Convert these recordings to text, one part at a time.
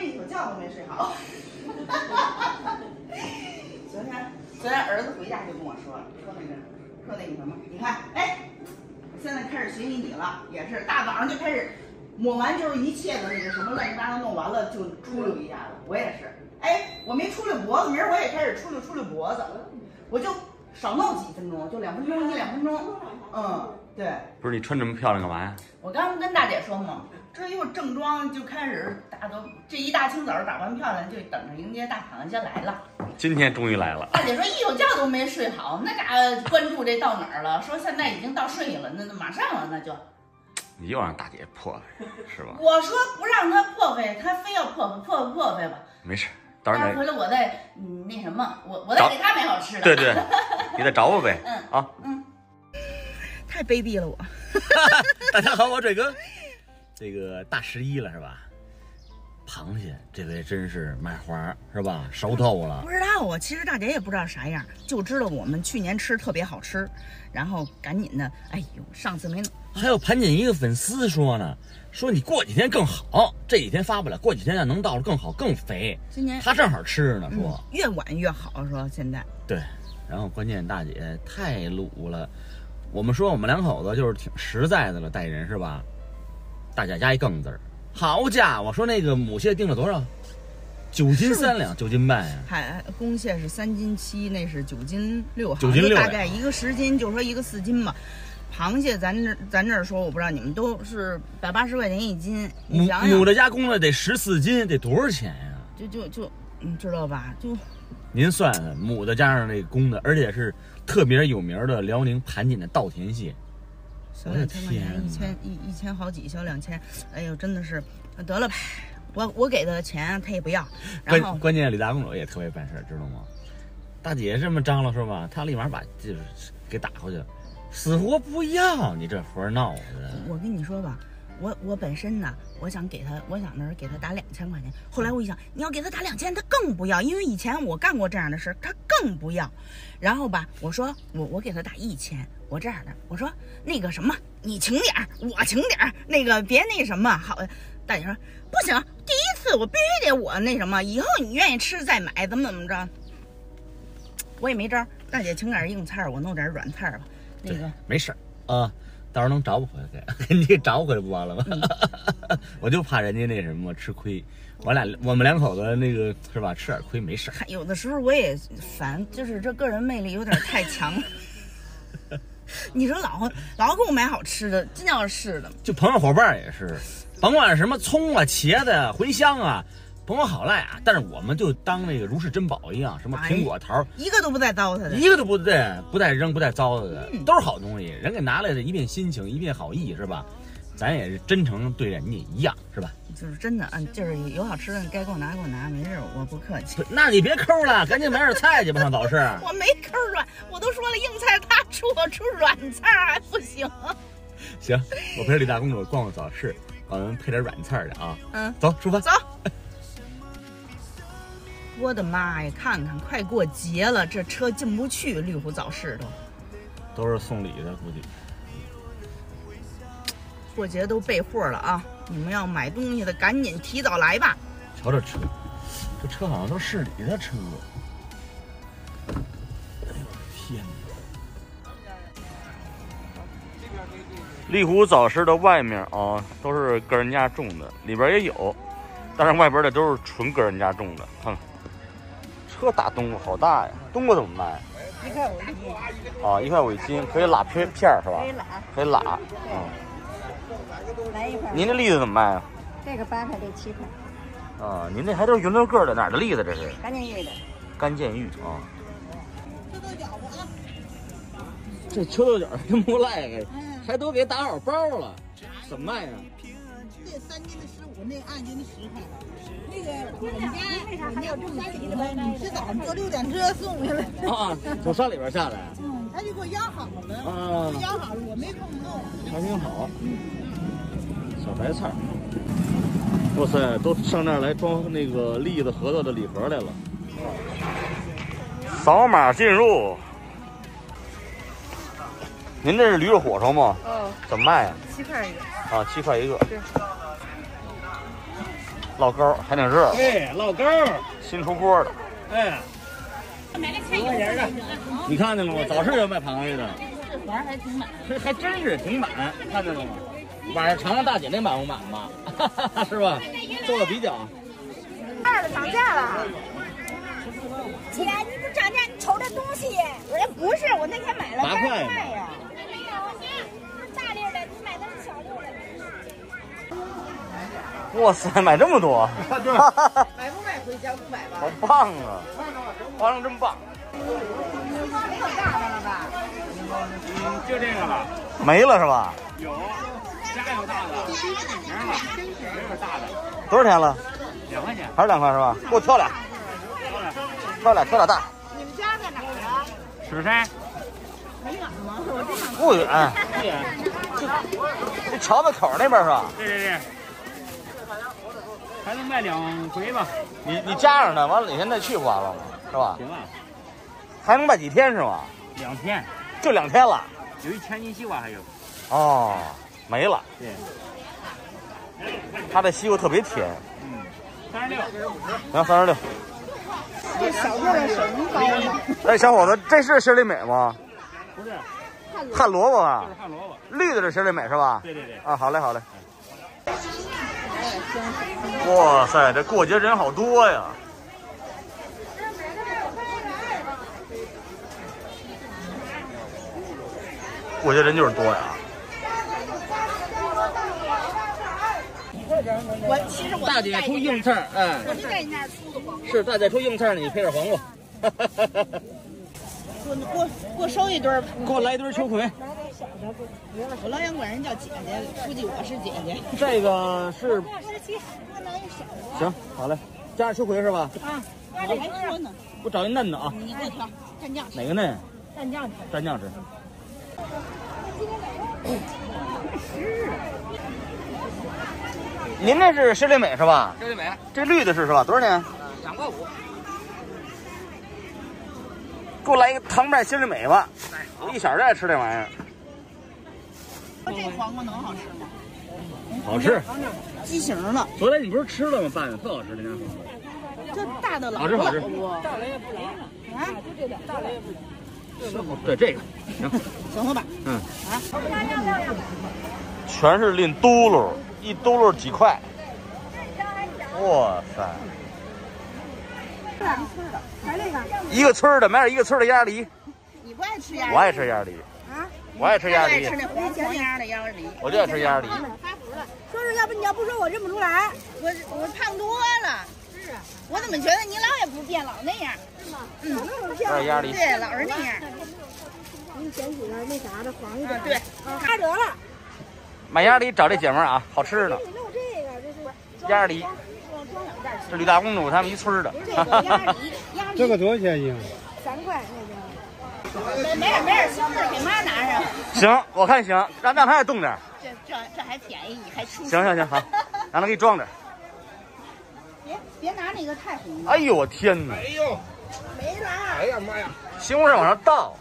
这一宿觉都没睡好。昨天昨天儿子回家就跟我说了，说那个说那个什么，你看，哎，现在开始学习你了，也是大早上就开始抹完就是一切的那个什么乱七八糟弄完了就出溜一下子，我也是，哎，我没出溜脖子，明儿我也开始出溜出溜脖子，我就少弄几分钟，就两分钟一两分钟，嗯，对。不是你穿这么漂亮干嘛呀？我刚跟大姐说嘛，这一会儿正装就开始大都这一大清早打扮漂亮，就等着迎接大螃蟹来了。今天终于来了。大姐说一宿觉都没睡好，那嘎关注这到哪儿了？说现在已经到顺义了，那那马上了，那就。你又让大姐破费是吧？我说不让她破费，她非要破费，破不破费吧？没事，到时候回来我再嗯那什么，我我再给她买好吃的。对对，你再找我呗。嗯啊，嗯，太卑鄙了我。大家好，我嘴哥。这个大十一了是吧？螃蟹这回真是卖花是吧？熟透了不。知道啊，其实大姐也不知道啥样，就知道我们去年吃特别好吃，然后赶紧的，哎呦，上次没弄，还有盘锦一个粉丝说呢，说你过几天更好，这几天发不了，过几天要能到了更好更肥。今年他正好吃呢，说、嗯越晚越好，说现在对。然后关键大姐太鲁了，我们说我们两口子就是挺实在的了，待人是吧？大姐加一更字儿，好家伙，说那个母蟹定了多少？九斤三两，九斤半呀。海公蟹是三斤七，那是九斤六，九斤六大概一个十斤，就说一个四斤吧。螃蟹咱这咱这儿说，我不知道你们都是百八十块钱一斤，你母想想，母的加公的得十四斤，得多少钱呀？就就就，你知道吧？就您算算，母的加上那公的，而且是特别有名的辽宁盘锦的稻田蟹。小两千块钱，天一千一一千好几，小两千，哎呦，真的是，得了吧，我我给他钱，他也不要，然后关关键李大公主也特别办事儿，知道吗？大姐这么张罗是吧？她立马把就是给打回去了，死活不要，你这活儿闹的。我跟你说吧，我我本身呢，我想给他，我想着是给他打两千块钱。后来我一想，你要给他打两千，他更不要，因为以前我干过这样的事儿，他更不要。然后吧，我说我我给他打一千，我这样的，我说那个什么，你请点儿，我请点儿，那个别那什么，好。大姐说不行，第一次我必须得我那什么，以后你愿意吃再买，怎么怎么着。我也没招儿，大姐请点儿硬菜儿，我弄点儿软菜儿吧。那个没事儿啊，到时候能找不回来给，你给找回来不完了吗？我就怕人家那什么吃亏，我俩我们两口子那个是吧，吃点亏没事儿。有的时候我也烦，就是这个人魅力有点太强。你说老老给我买好吃的，真要是的，就朋友伙伴也是，甭管什么葱啊、茄子啊、茴香啊，甭管好赖啊，但是我们就当那个如是珍宝一样，什么苹果、桃儿，一个都不带糟蹋的。一个都不带，不带扔，不带糟蹋的，都是好东西。人给拿来的一片心情，一片好意，是吧？咱也是真诚对人家一样，是吧？就是真的，嗯，就是有好吃的，该给我拿给我拿，没事，我不客气。那你别抠了，赶紧买点菜去吧，上早市。我没抠软，我都说了硬菜，他出我出软菜还不行。行，我陪着李大公主逛逛早市，我们配点软菜去啊。嗯，走，出发。走。我的妈呀！看看，快过节了，这车进不去绿湖早市都。都是送礼的，估计。过节都备货了啊！你们要买东西的，赶紧提早来吧。瞧这车，这车好像都是市里的车。哎呦我的天哪！丽湖早市的外面啊，都是跟人家种的，里边也有，但是外边的都是纯跟人家种的。看看，这大冬瓜好大呀！冬瓜怎么卖？一块五一斤，啊，一块五一斤，可以拉片片儿是吧可以？拉，可以拉。嗯，来一块，您这栗子怎么卖啊？这个八块，这七块，啊，您这还都是匀溜个的，哪儿的栗子这是？干净玉的。干剑玉啊。秋豆角啊这秋豆角真不赖哎，还都给打好包了，怎么卖呀？这三斤的十五，那二斤的十块。那个我们家我们家住山里头，你是早上坐六点车送下来。啊，从山里边下来。嗯，他就给我压好了，啊，压好了，我没空弄。还挺好。小白菜，哇塞，都上那儿来装那个栗子、核桃的礼盒来了。扫码进入。您这是驴肉火烧吗？哦，怎么卖呀、七块一个。啊？七块一个。对。老高还挺热，哎，老高，新出锅的。哎，十块钱的，你看见了吗？早市有卖螃蟹的，玩儿还挺满。这还真是挺满，看见了吗？晚上尝尝大姐那满不满吧，是吧？做个比较。二了，涨价了。姐，你不涨价，你瞅这东西。我说不是，我那天买了八块八块呀。大粒儿的，你买的是小粒儿的。哇塞，买这么多，买不买回家不买吧？好棒啊！花生真棒。没有大的了吧？嗯，就这个了，没了是吧？有，家有大的，没了，没有大的，多少钱了？两块钱。还是两块是吧？给我挑俩，挑俩，挑俩挑俩大。你们家在哪儿啊？石山，不远，不远。这桥子口那边是吧？对对对，还能卖两回吧？你你加上它，完了你现在去不完了吗？是吧？行啊，还能卖几天是吗？两天，就两天了。有一千斤西瓜还有。哦，没了。对，它的西瓜特别甜。嗯，三十六。行，三十六。这小个的什么高吗？哎，小伙子，这是心里美吗？不是，旱萝卜就啊是，旱萝卜。绿的是心里美是吧？对对对。啊，好嘞，好嘞。哇塞，这过节人好多呀！过节人就是多呀。我其实我大姐出硬菜儿，哎，我就在你那出的光。是大姐出硬菜儿，你配点黄瓜。给我给我给我收一堆儿吧。给我来一堆秋葵。我老想管人叫姐姐，估计我是姐姐。这个是行，好嘞，加上秋葵是吧？啊，我还说呢，我找一嫩的啊，你给我挑蘸酱。哪个嫩？蘸酱。蘸酱吃。您这是心里美是吧？这里美，这绿的是是吧？多少钱？两块五。给我来一个糖拌心里美吧，我一小就爱吃这玩意儿。这黄瓜能好吃吗？好吃。畸形了，昨天你不是吃了吗？拌的特好吃，那家黄瓜。这大的老好吃好吃啊，对这个，行，行了吧？嗯，啊全是拎嘟噜，一嘟噜几块。哇塞！一个村儿的买点一个村儿的鸭梨，你不爱吃鸭梨？我爱吃鸭梨，啊？我爱吃鸭梨我爱吃，那黄黄鸭的鸭梨。我就爱吃鸭梨。说是要不你要不说我认不出来。我我胖多了。是啊。我怎么觉得你老也不变，老那样？嗯，有点鸭梨，对，老是那样。给你捡几个那啥的黄一点。啊，对。八折了。买鸭梨找这姐们儿啊，好吃呢。你弄这个，这是鸭梨，装两袋这吕大公主他们一村的。这个鸭梨，鸭梨。这个多少钱一斤？三块那个。没没点没点心思，给妈。行，我看行，让让他也冻点。这这这还便宜，你还出。行行行，好，让他给你装点。别别拿那个太红了。哎呦我天哪！哎呦，没了。哎呀妈呀！西红柿往上倒，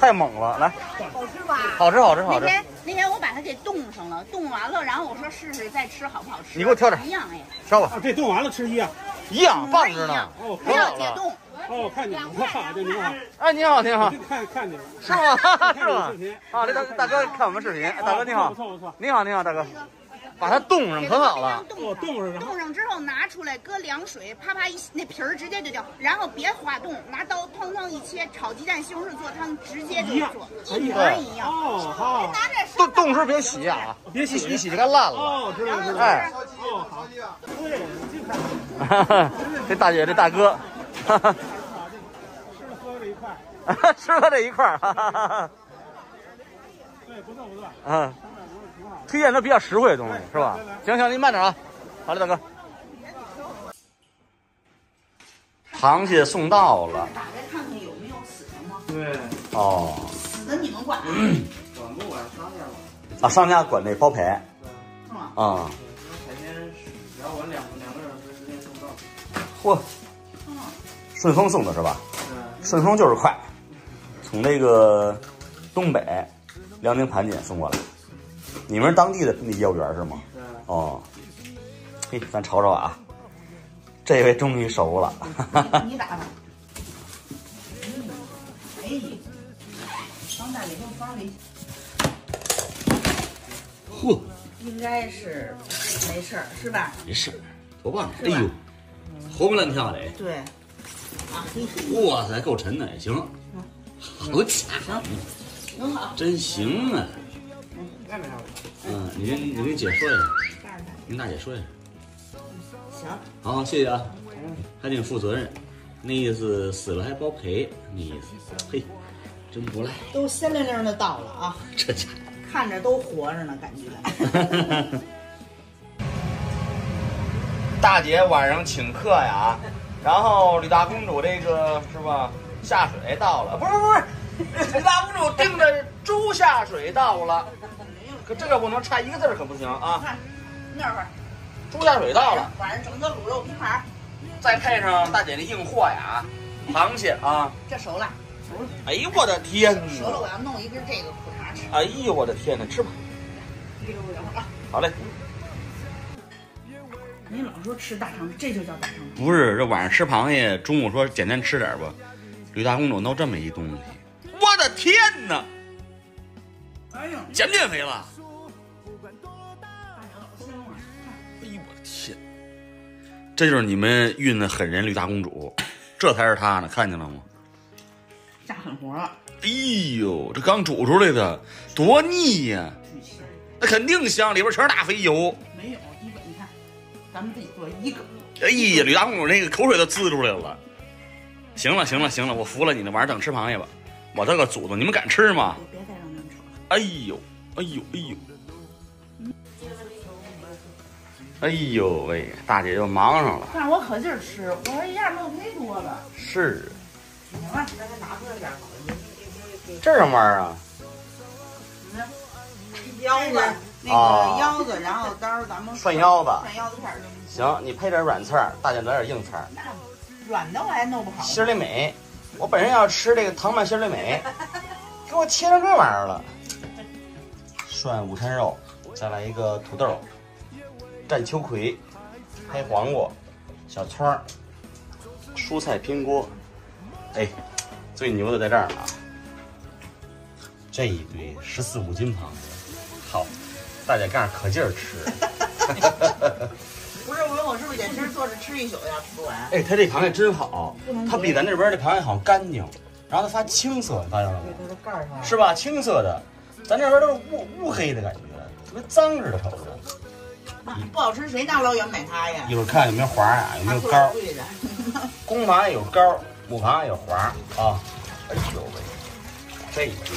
太猛了！来，好吃吧？好吃好吃好吃。那天那天我把它给冻上了，冻完了，然后我说试试再吃好不好吃。你给我挑点一样哎，挑吧，啊，这冻完了吃一样。一样棒着呢。哦，不要解冻。哦，看你了，哈，这您好，哎，你好，你好，看看你了，是吗？是吗？啊，这大大哥看我们视频，哎大哥你好不，错不错。你好你好，大哥，把它冻上可好了。哦，冻上冻上之后拿出来，搁凉水，啪啪一那皮儿直接就掉，然后别化冻，拿刀哐哐一切，炒鸡蛋、西红柿做汤，直接就做，一模一样。哦好，拿这冻冻时候别洗啊，别洗一洗就该烂了。哦，知道知道。哎，哦好，对，这大姐这大哥，哈 哈吃了喝了一块，吃了这一块儿，哈哈哈哈对，不错不错，嗯，推荐都比较实惠的东西是吧？行行，您慢点啊。好嘞，大哥。螃蟹送到了打开看看有没有死的吗？对，哦，死的你们管？管不管商家管？啊，商家管那包赔是吗？啊。海鲜只要我两两个小时之内送到。嚯，顺丰送的是吧？顺丰就是快，从那个东北辽宁盘锦送过来。你们是当地的那业务员是吗？哦，嘿，咱瞅瞅啊，这回终于熟了。你打吧。哎，放大以后放里，嚯，应该是没事儿，是吧？没事儿，多棒！哎呦，活蹦乱跳的，对，哇塞，够沉的，也行。好家伙，很好。真行啊！外面嗯，你跟你跟姐说一下，跟大姐说一下。行，好，谢谢啊，还挺负责任，那意思死了还包赔，那意思。嘿，真不赖，都鲜灵灵的到了啊，这家伙。看着都活着呢，感觉。大姐晚上请客呀，然后吕大公主这个是吧？下水到了，不是不是，吕大公主定的猪下水到了，可这个不能差一个字儿可不行啊！看那会儿，猪下水到了，晚上整个卤肉拼盘，再配上大姐的硬货呀，螃蟹啊！这熟了，熟了，哎呦我的天熟了，我要弄一根这个苦茶吃。哎呦我的天哪，吃吧，一会儿啊，好嘞。你老说吃大肠，这就叫大肠。不是，这晚上吃螃蟹，中午说简单吃点吧。吕大公主弄这么一东西，我的天哪！哎呦，减不减肥了？哎呦我的天！这就是你们运的狠人吕大公主，这才是她呢，看见了吗？下狠活了，哎呦，这刚煮出来的多腻呀。那肯定香，里边全是大肥油。咱们自己做一个。哎呀，吕大公主那个口水都滋出来了。行了，行了，行了，我服了你了，晚上等吃螃蟹吧。我这个祖宗，你们敢吃吗？别别再让他们吵了。哎呦，哎呦，哎呦，哎呦喂，大姐又忙上了。但是我可劲儿吃，我说一下弄忒多了。是，行了，咱再拿出来点儿好。这什么玩意儿啊？腰子，那啊个腰子，然后到时候咱们涮腰子涮腰子片儿就行，你配点软菜儿，大姐来点硬菜儿。那软的我还弄不好。心里美，我本身要吃这个糖拌心里美，给我切成这玩意儿了。涮午餐肉，再来一个土豆，蘸秋葵，拍黄瓜，小葱儿，蔬菜拼锅。哎，最牛的在这儿呢啊！这一堆十四五斤螃蟹，好，大姐干可劲儿吃。不是，我说我是不是也今儿坐着吃一宿要吃不完？哎，它这螃蟹真好，它比咱这边的螃蟹好干净，然后它发青色，发现了吗？是吧？青色的，咱这边都是乌乌黑的感觉，特别脏似的，瞅着。不好吃，谁大老远买它呀？一会儿看有没有环啊，有没有膏不。贵的。公螃蟹有膏，母螃蟹有环啊。哎呦喂，这一堆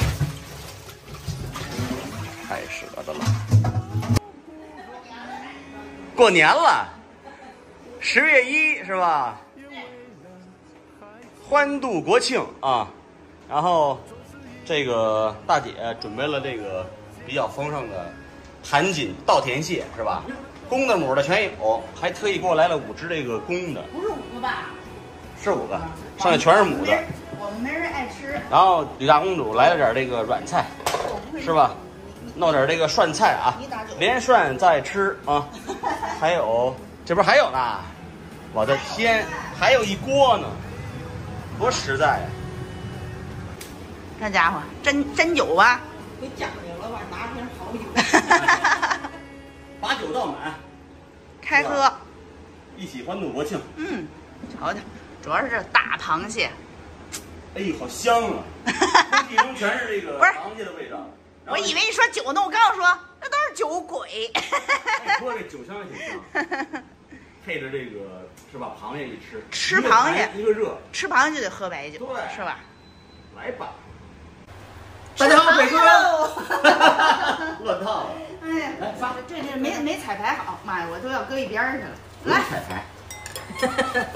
太舍得了。过年了，十月一是吧？欢度国庆啊！然后这个大姐准备了这个比较丰盛的盘锦稻田蟹是吧？公的母的全有，还特意给我来了五只这个公的，不是五个吧？是五个，剩下全是母的。我们没人爱吃，然后吕大公主来了点这个软菜，是吧？弄点这个涮菜啊，连涮再吃啊。还有，这边还有呢？我的天，还有一锅呢，多实在呀、这家伙真真酒吧？给讲究了吧？拿瓶好酒。把酒倒满，开喝，一起欢度国庆。嗯，瞧瞧，主要是这大螃蟹，哎呦，好香啊！空气中全是这个螃蟹的味道。我以为你说酒呢，我刚说那都是酒鬼。哎，说这酒香也挺香，配着这个是吧？螃蟹一吃，吃螃蟹一个热，吃螃蟹就得喝白酒，对是吧？来吧。大家好，北哥，乱套了。哎呀，来发这这没没彩排好，妈呀，我都要搁一边儿去了。彩排。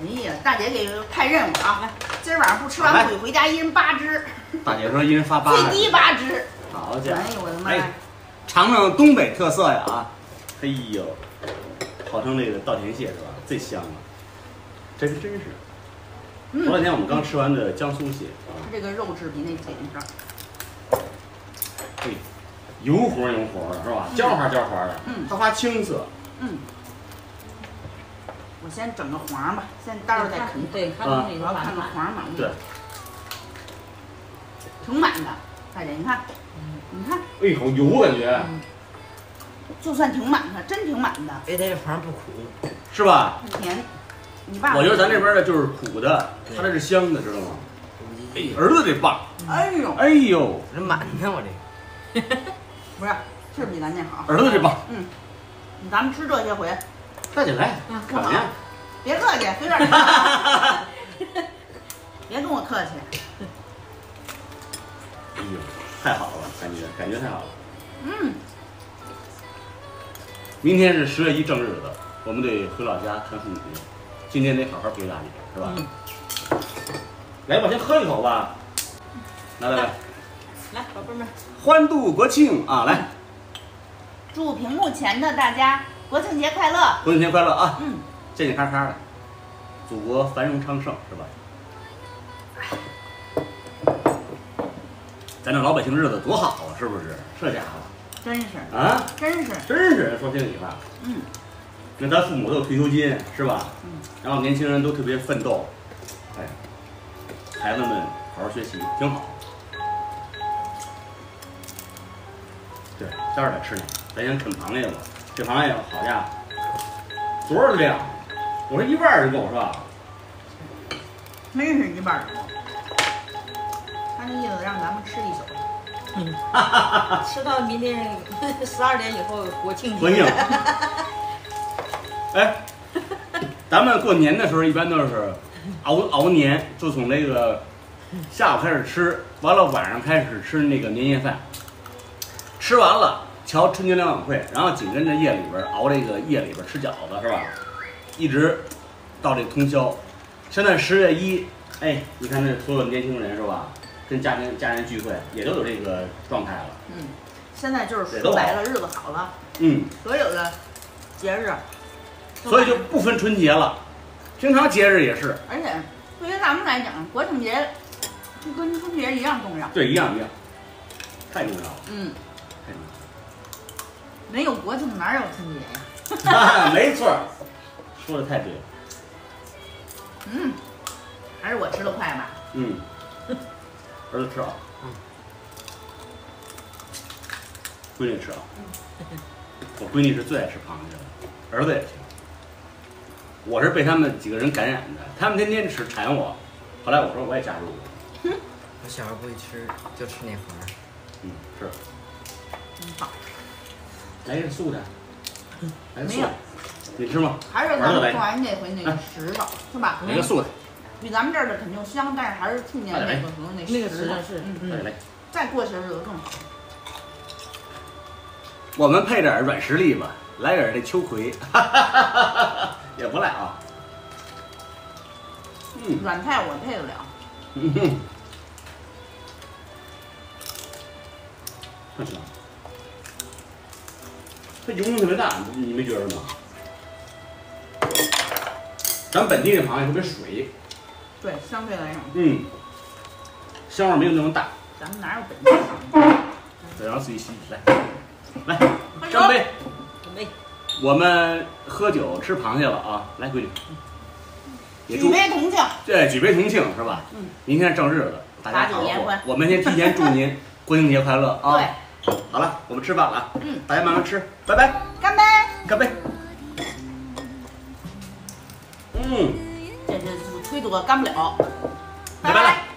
哎呀，大姐给派任务啊！今儿晚上不吃完不许回家，一人八只，大姐说一人发八最低八只。好家伙！哎呦我的妈呀哎！尝尝东北特色呀啊！哎呦，号称这个稻田蟹是吧？最香了，真是真是。嗯头两天我们刚吃完的江苏蟹啊，它这个肉质比那紧实。对，油活油活的是吧？焦花焦花的，嗯它发青色。嗯，我先整个黄吧，先待会儿再啃。对，看看个个满满。黄嘛。对，挺满的，大姐，你看，你看，哎，好油感觉，就算挺满的，真挺满的，哎，这黄不苦，是吧？不甜。你爸，我觉得咱这边的就是苦的，它这是香的，知道吗？哎，儿子这棒，哎呦，哎呦，这满呢，我这。不是，是比咱这好。儿子这棒，嗯，咱们吃这些回，大姐来，嗯怎么样？别客气，随便吃。别跟我客气。哎呦，太好了，感觉感觉太好了。嗯，明天是十月一正日子，我们得回老家看父母，今天得好好陪大姐，是吧？来吧，先喝一口吧。来来来，来，宝贝们，欢度国庆啊！来，祝屏幕前的大家国庆节快乐。国庆节快乐啊！嗯，健健康康的，祖国繁荣昌盛，是吧？咱这老百姓日子多好啊，是不是？这家伙真是，啊，真是，真是说心里话。嗯，那咱父母都有退休金，是吧？嗯。然后年轻人都特别奋斗，哎，孩子们好好学习，挺好。对，待会儿再吃呢，咱先啃螃蟹吧。这螃蟹好家伙，多少量？我说一半儿就够是吧？没是一半儿。他那意思让咱们吃一宿。嗯吃到明天 十二点以后国庆节。国庆。哎，咱们过年的时候一般都是熬熬年，就从那个下午开始吃，完了晚上开始吃那个年夜饭，吃完了瞧春节联欢晚会，然后紧跟着夜里边熬这个夜里边吃饺子是吧？一直到这通宵。现在十月一，哎，你看这所有年轻人是吧？跟家庭家人聚会也都有这个状态了。嗯，现在就是说白了，日子好了，嗯，所有的节日所以就不分春节了，平常节日也是，而且对于咱们来讲，国庆节就跟春节一样重要。对，一样一样，太重要了，嗯，太重没有国庆哪有春节呀？没错，说的太对了，嗯，还是我吃的快吧。嗯，儿子吃啊，嗯闺女吃啊，嗯。我闺女是最爱吃螃蟹的，儿子也行，我是被他们几个人感染的，他们天天吃馋我，后来我说我也加入了，我小时候不会吃，就吃那花儿。嗯，是，真，好，来一个素的，来个素没有的，你吃吗？还是咱们做完那回那个石头是吧？来个素的，比咱们这儿的肯定香，但是还是去年那个时候那那个石头石头是嗯，来来。再过些日子更好。我们配点软实力吧，来点这秋葵，也不赖啊。嗯软菜我配得了，嗯哼，特香。它油浓特别大，你你没觉得吗？咱本地的螃蟹特别水，对，相对来讲，嗯，香味没有那么大。咱们哪有本地的？再让自己洗洗来，来，干杯！准备我们喝酒吃螃蟹了啊！来，闺女，举杯同庆，对，举杯同庆是吧？嗯，明天正日子，大家好好过。我们先提前祝您 国庆节快乐啊！对，好了，我们吃饭了啊！嗯，大家慢慢吃，拜拜，干杯！干杯！嗯，这这这忒多干不了，拜拜了。